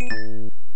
you